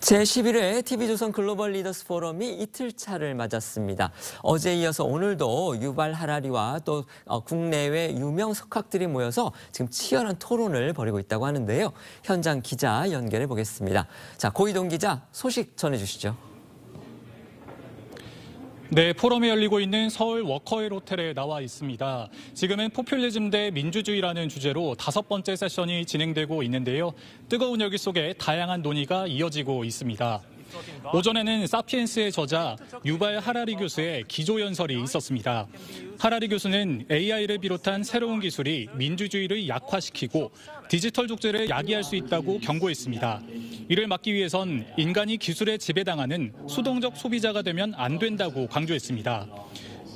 제11회 TV조선 글로벌 리더스 포럼이 이틀차를 맞았습니다. 어제 이어서 오늘도 유발 하라리와 또 어, 국내외 유명 석학들이 모여서 지금 치열한 토론을 벌이고 있다고 하는데요. 현장 기자 연결해 보겠습니다. 자, 고이동 기자 소식 전해 주시죠. 네, 포럼이 열리고 있는 서울 워커힐 호텔에 나와 있습니다. 지금은 포퓰리즘 대 민주주의라는 주제로 다섯 번째 세션이 진행되고 있는데요. 뜨거운 열기 속에 다양한 논의가 이어지고 있습니다. 오전에는 사피엔스의 저자 유발 하라리 교수의 기조연설이 있었습니다. 하라리 교수는 AI를 비롯한 새로운 기술이 민주주의를 약화시키고 디지털 독재를 야기할 수 있다고 경고했습니다. 이를 막기 위해선 인간이 기술에 지배당하는 수동적 소비자가 되면 안 된다고 강조했습니다.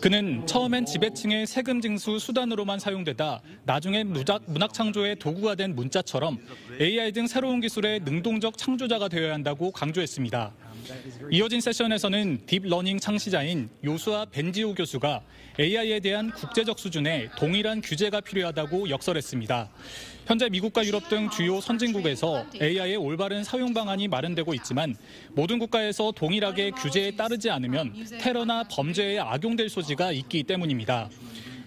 그는 처음엔 지배층의 세금 징수 수단으로만 사용되다 나중엔 문학, 창조의 도구가 된 문자처럼 AI 등 새로운 기술의 능동적 창조자가 되어야 한다고 강조했습니다. 이어진 세션에서는 딥러닝 창시자인 요수아 벤지오 교수가 AI에 대한 국제적 수준의 동일한 규제가 필요하다고 역설했습니다. 현재 미국과 유럽 등 주요 선진국에서 AI의 올바른 사용 방안이 마련되고 있지만 모든 국가에서 동일하게 규제에 따르지 않으면 테러나 범죄에 악용될 소지가 있기 때문입니다.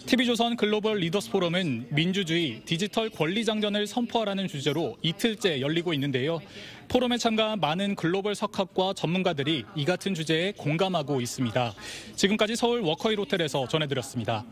TV조선 글로벌 리더스 포럼은 민주주의, 디지털 권리 장전을 선포하라는 주제로 이틀째 열리고 있는데요. 포럼에 참가한 많은 글로벌 석학과 전문가들이 이 같은 주제에 공감하고 있습니다. 지금까지 서울 워커힐 호텔에서 전해드렸습니다.